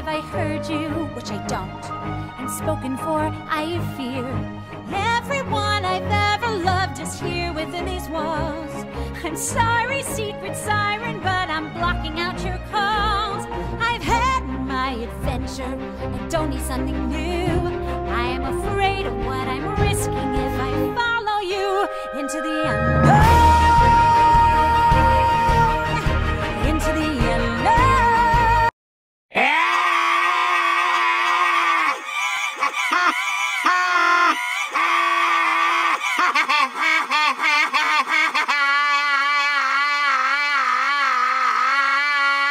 If I heard you, which I don't, and spoken for, I fear. Everyone I've ever loved is here within these walls. I'm sorry, secret siren, but I'm blocking out your calls. I've had my adventure, I don't need something new. I am afraid of what I'm